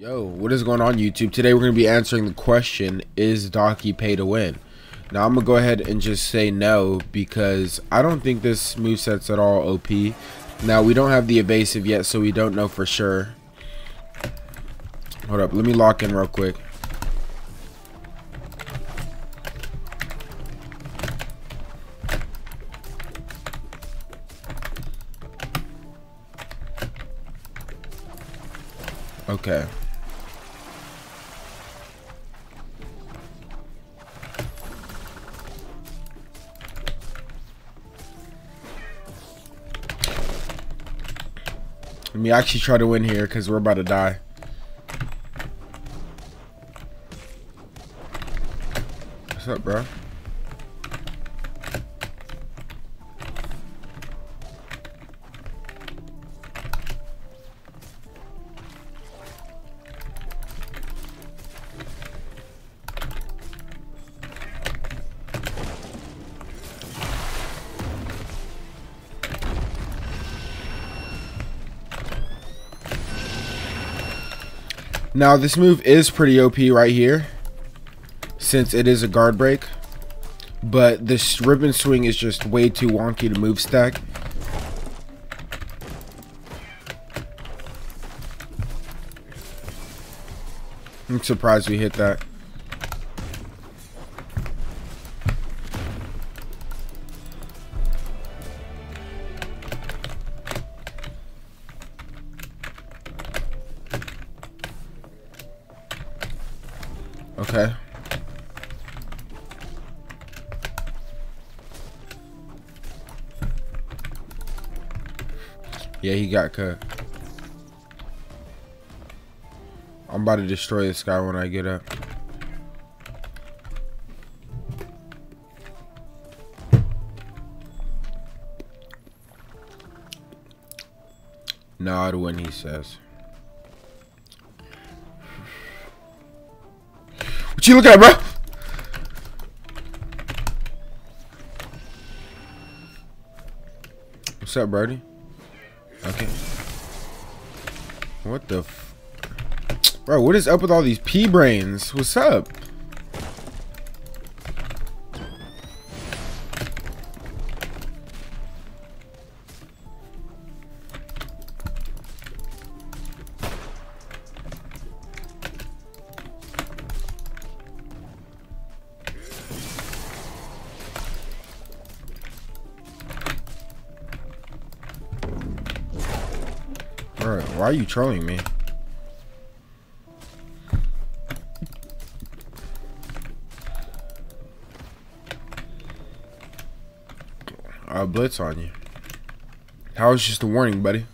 Yo, what is going on YouTube? Today we're going to be answering the question, is Daki pay to win? Now I'm going to go ahead and just say no because I don't think this moveset's at all OP. Now we don't have the evasive yet so we don't know for sure. Hold up, let me lock in real quick. Okay. Let me actually try to win here because we're about to die. What's up, bro? Now this move is pretty OP right here since it is a guard break but this ribbon swing is just way too wonky to move stack. I'm surprised we hit that Okay. Yeah, he got cut. I'm about to destroy this guy when I get up. Nod when he says. What you looking at, bro? What's up, Brody? Okay. What the Bro, what is up with all these pea brains? What's up? Why are you trolling me? I'll blitz on you. That was just a warning, buddy?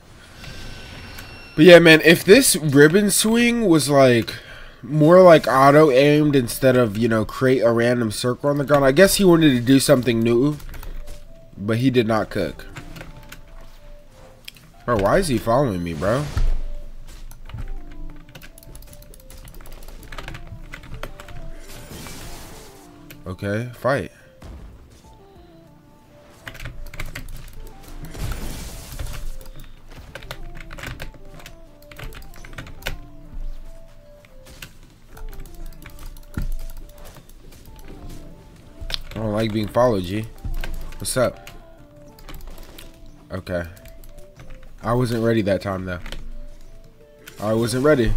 But yeah, man, if this ribbon swing was like more like auto aimed instead of, you know, create a random circle on the ground, I guess he wanted to do something new, but he did not cook. Bro, why is he following me, bro? Okay, fight. I don't like being followed, G. What's up? Okay. I wasn't ready that time though. I wasn't ready.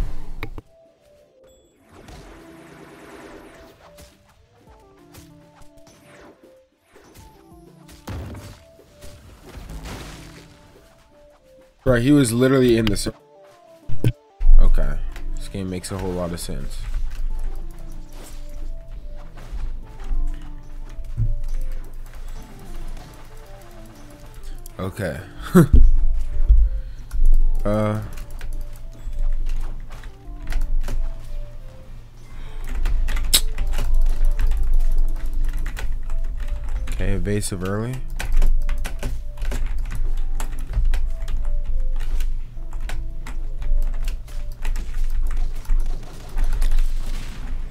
Right, he was literally in the Okay. This game makes a whole lot of sense. Okay. Uh. Okay, evasive early.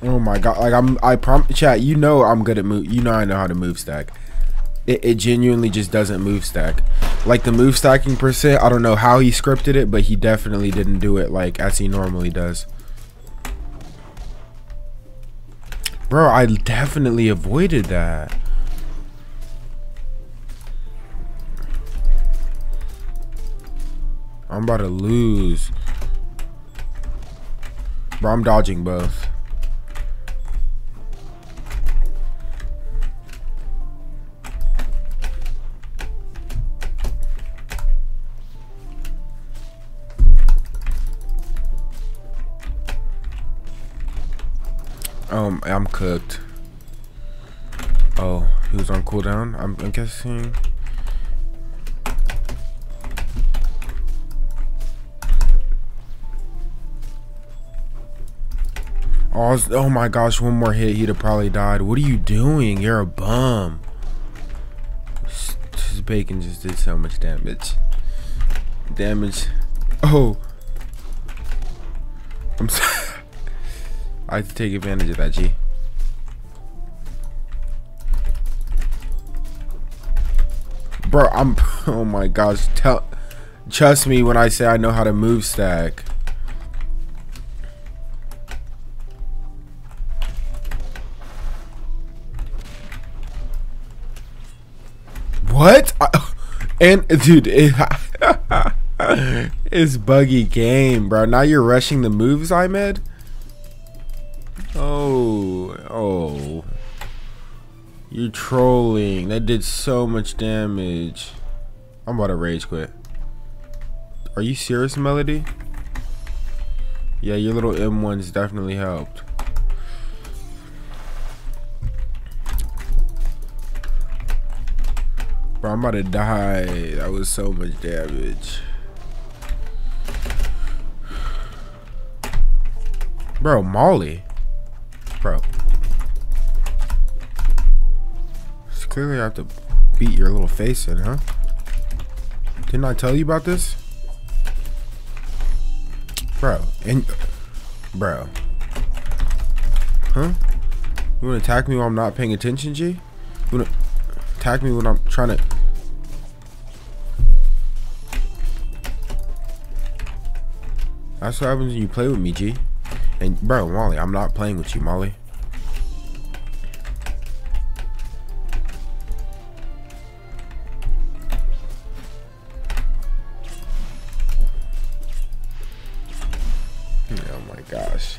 Oh my god! Like I'm, I prom chat. You know I'm good at move. You know I know how to move stack. It, it genuinely just doesn't move stack like the move stacking percent. I don't know how he scripted it, but he definitely didn't do it like as he normally does. Bro, I definitely avoided that. I'm about to lose. Bro, I'm dodging both. Um, I'm cooked. Oh, he was on cooldown. I'm, I'm guessing. Oh, oh my gosh, one more hit, he'd have probably died. What are you doing? You're a bum. This bacon just did so much damage. Damage. Oh. I'm sorry. I to take advantage of that, G. Bro, I'm... Oh my gosh. Tell... Trust me when I say I know how to move stack. What? and dude, it, it's buggy game, bro. Now you're rushing the moves, I Oh, You're trolling. That did so much damage. I'm about to rage quit. Are you serious, Melody? Yeah, your little M1s definitely helped. Bro, I'm about to die. That was so much damage. Bro, Molly. Bro. Clearly I have to beat your little face in, huh? Didn't I tell you about this? Bro, and bro. Huh? You wanna attack me while I'm not paying attention, G? You wanna attack me when I'm trying to... That's what happens when you play with me, G. And, bro, Molly, I'm not playing with you, Molly. Gosh.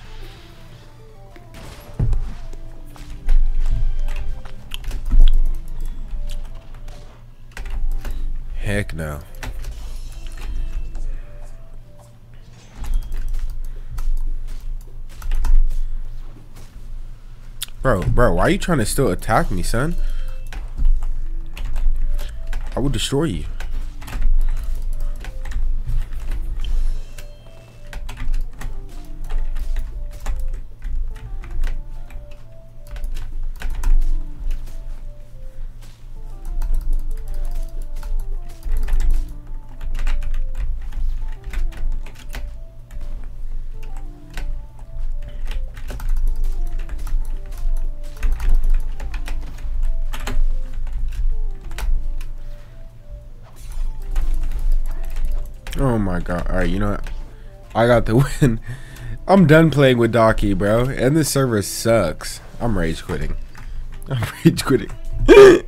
Heck no. Bro, bro, why are you trying to still attack me, son? I will destroy you. Oh my god. Alright, you know what? I got the win. I'm done playing with Daki, bro. And this server sucks. I'm rage quitting. I'm rage quitting.